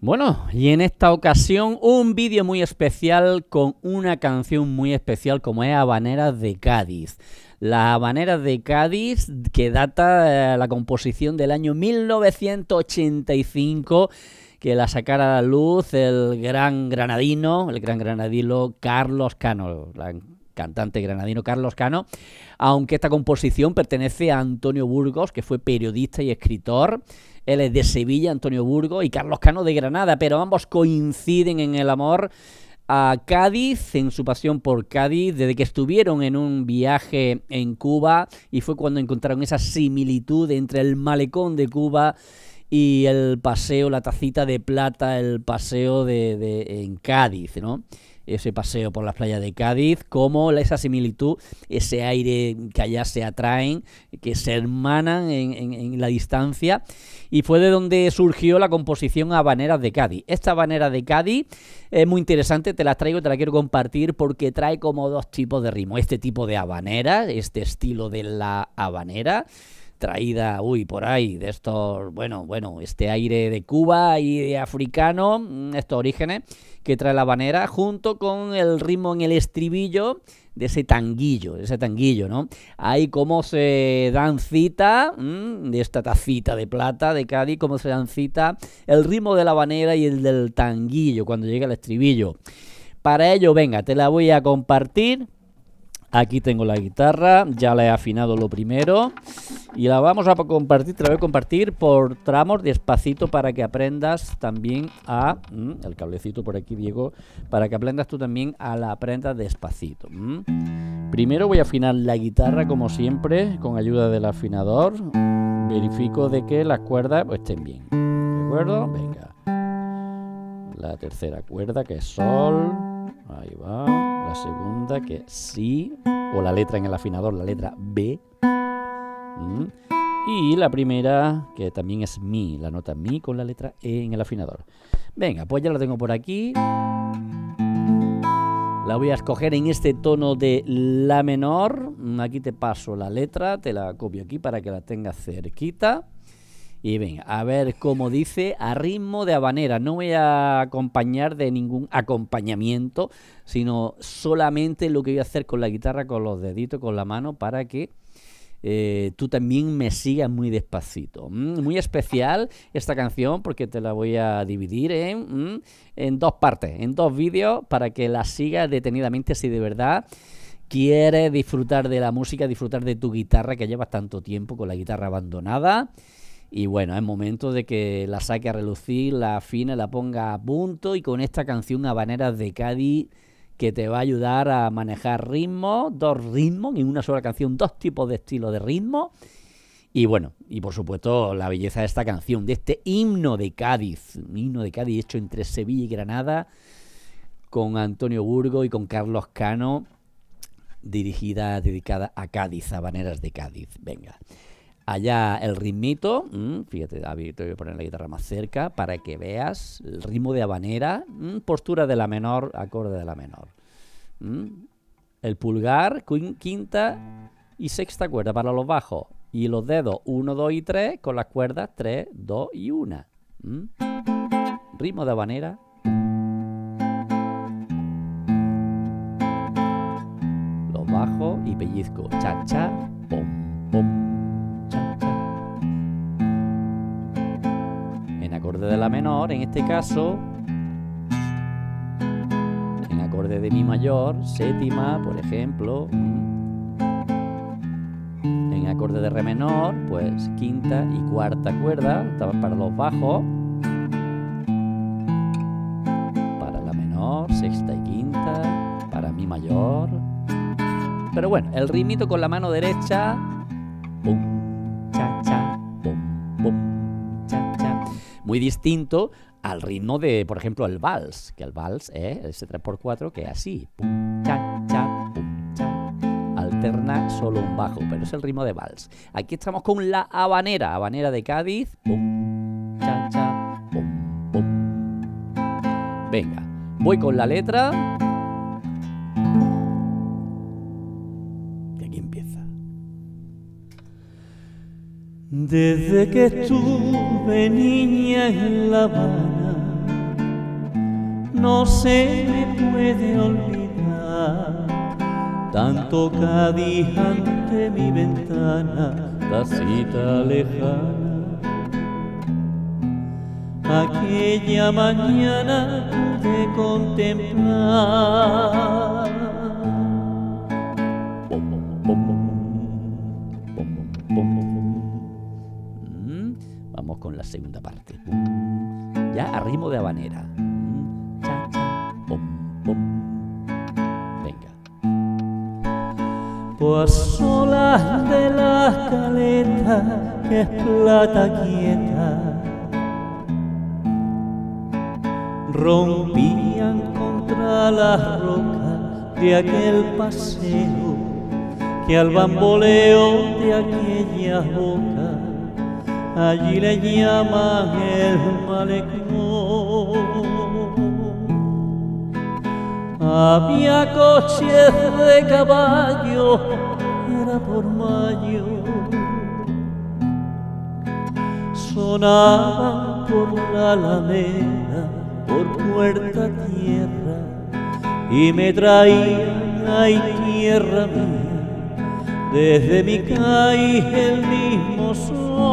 Bueno, y en esta ocasión un vídeo muy especial con una canción muy especial como es Habaneras de Cádiz. La Habaneras de Cádiz que data eh, la composición del año 1985 que la sacara a la luz el gran granadino, el gran granadino Carlos Cano, el cantante granadino Carlos Cano, aunque esta composición pertenece a Antonio Burgos, que fue periodista y escritor, él es de Sevilla, Antonio Burgos, y Carlos Cano de Granada, pero ambos coinciden en el amor a Cádiz, en su pasión por Cádiz, desde que estuvieron en un viaje en Cuba y fue cuando encontraron esa similitud entre el malecón de Cuba y el paseo, la tacita de plata, el paseo de, de en Cádiz, ¿no? Ese paseo por las playas de Cádiz, como esa similitud, ese aire que allá se atraen, que se hermanan en, la distancia, y fue de donde surgió la composición Habaneras de Cádiz. Esta Habanera de Cádiz es muy interesante, te la traigo, te la quiero compartir porque trae como dos tipos de ritmo, este tipo de habanera, este estilo de la habanera, traída, uy, por ahí, de estos, bueno, bueno, este aire de Cuba y de africano, mm, estos orígenes que trae la banera, junto con el ritmo en el estribillo de ese tanguillo, de ese tanguillo, ¿no? Ahí cómo se dan cita, mm, de esta tacita de plata de Cádiz, cómo se dan cita el ritmo de la banera y el del tanguillo cuando llega el estribillo. Para ello, venga, te la voy a compartir Aquí tengo la guitarra, ya la he afinado lo primero y la vamos a compartir, te la voy a compartir por tramos despacito para que aprendas también a, mm, el cablecito por aquí Diego, para que aprendas tú también a la aprenda despacito. Mm. Primero voy a afinar la guitarra como siempre con ayuda del afinador, verifico de que las cuerdas pues, estén bien, ¿de acuerdo? Venga, la tercera cuerda que es sol, ahí va la segunda que es o la letra en el afinador, la letra B. Mm. Y la primera, que también es Mi, la nota Mi con la letra E en el afinador. Venga, pues ya la tengo por aquí. La voy a escoger en este tono de La menor. Aquí te paso la letra, te la copio aquí para que la tengas cerquita. Y ven, a ver cómo dice, a ritmo de habanera. No voy a acompañar de ningún acompañamiento, sino solamente lo que voy a hacer con la guitarra, con los deditos, con la mano, para que eh, tú también me sigas muy despacito. Mm, muy especial esta canción porque te la voy a dividir en, mm, en dos partes, en dos vídeos, para que la sigas detenidamente si de verdad quieres disfrutar de la música, disfrutar de tu guitarra que llevas tanto tiempo con la guitarra abandonada. Y bueno, es momento de que la saque a relucir, la afine, la ponga a punto y con esta canción Habaneras de Cádiz que te va a ayudar a manejar ritmos, dos ritmos en una sola canción, dos tipos de estilo de ritmo. Y bueno, y por supuesto la belleza de esta canción, de este himno de Cádiz, un himno de Cádiz hecho entre Sevilla y Granada, con Antonio Burgo y con Carlos Cano, dirigida, dedicada a Cádiz, Habaneras de Cádiz. Venga. Allá el ritmito, mm, fíjate David, te voy a poner la guitarra más cerca para que veas el ritmo de habanera, mm, postura de la menor, acorde de la menor. Mm. El pulgar, quinta y sexta cuerda para los bajos. Y los dedos 1, 2 y 3 con las cuerdas 3, 2 y 1. Ritmo de habanera. Los bajos y pellizco. Cha, cha, pom, pom. De la menor, en este caso, en acorde de mi mayor, séptima, por ejemplo, en acorde de re menor, pues quinta y cuarta cuerda para los bajos, para la menor, sexta y quinta, para mi mayor. Pero bueno, el ritmito con la mano derecha, pum, muy distinto al ritmo de, por ejemplo, el vals, que el vals es ese 3x4 que es así, pum, cha, cha, pum, cha. Alterna solo un bajo, pero es el ritmo de vals. Aquí estamos con la habanera, habanera de Cádiz, pum, cha, cha, pum, pum. Venga, voy con la letra. Desde que estuve niña en La Habana, no se me puede olvidar. Tanto Cádiz ante mi ventana, la cita lejana. Aquella mañana pude contemplar. Con la segunda parte. Ya a ritmo de habanera. Cha, cha. Venga. Pues solas de la caleta que es plata quieta rompían contra las rocas de aquel paseo que al bamboleo de aquella boca allí le llaman el malecón. Había coches de caballo, era por mayo. Sonaban por la alameda, por puerta tierra, y me traían, ay tierra mía, desde mi calle el mismo son,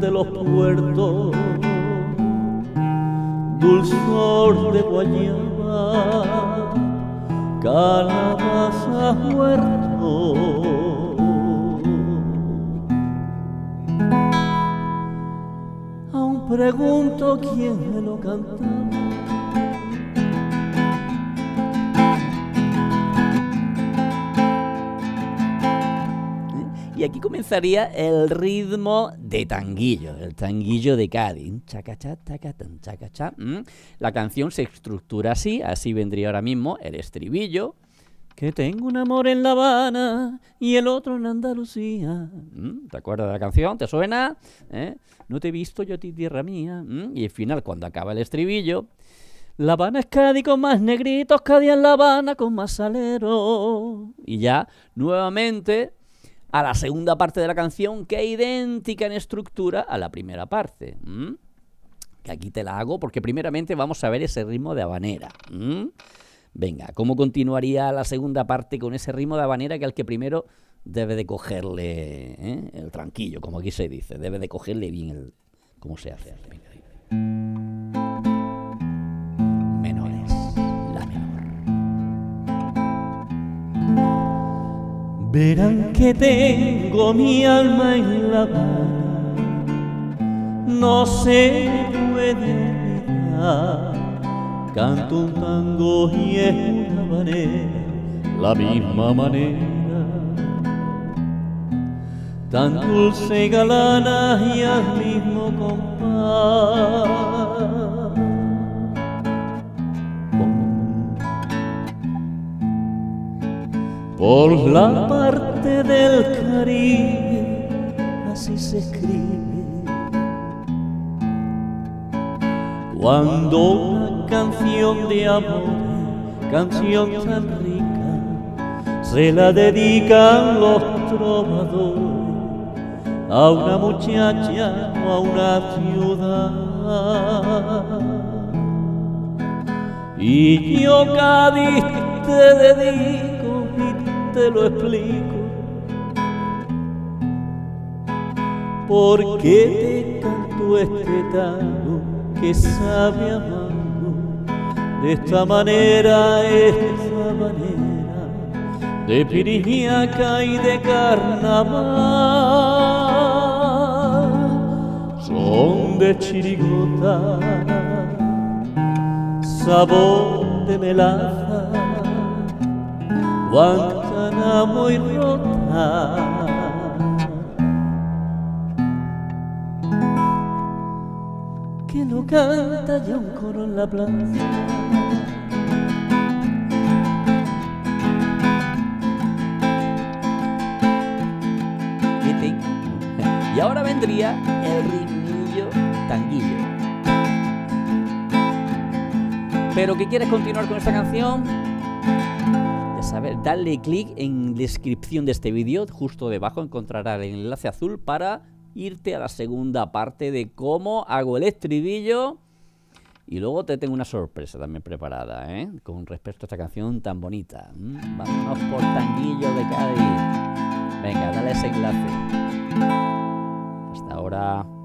de los puertos dulzor de guayaba, calabaza huerto. Aún pregunto quién me lo cantaba. Y aquí comenzaría el ritmo de tanguillo, el tanguillo de Cádiz. Chacachá, tacatán, chacachá. La canción se estructura así, así vendría ahora mismo el estribillo. Que tengo un amor en La Habana y el otro en Andalucía. ¿Te acuerdas de la canción? ¿Te suena? ¿Eh? No te he visto yo a ti, tierra mía. Y al final, cuando acaba el estribillo, La Habana es Cádiz con más negritos, Cádiz en La Habana con más salero. y ya nuevamente a la segunda parte de la canción, que es idéntica en estructura a la primera parte. Que aquí te la hago porque primeramente vamos a ver ese ritmo de habanera. Venga, ¿cómo continuaría la segunda parte con ese ritmo de habanera que al que primero debe de cogerle ¿eh? el tranquillo, como aquí se dice? Debe de cogerle bien el... ¿Cómo se hace? Venga, Verán que tengo mi alma en La Habana, no se puede olvidar. Canto un tango y es una manera, la misma manera, tan dulce galana y al mismo compás. Por la parte del Caribe, así se escribe. Cuando una canción de amor, canción tan rica, se la dedican los trovadores a una muchacha o a una ciudad. Y yo Cádiz te dedico te lo explico. Porque te canto este tango que sabe amargo de esta manera, esta manera de piriñaca y de carnaval. Son de chirigota sabor de melaza, Guantánamo y rota. Que lo canta ya un coro en la plaza. Y ahora vendría el ritmillo tanguillo. Pero que quieres continuar con esta canción, ya sabes, dale clic en descripción de este vídeo, justo debajo encontrarás el enlace azul para irte a la segunda parte de cómo hago el estribillo. Y luego te tengo una sorpresa también preparada, ¿eh? Con respecto a esta canción tan bonita. Mm, Vámonos por Tanguillo de Cádiz. Venga, dale ese enlace. Hasta ahora.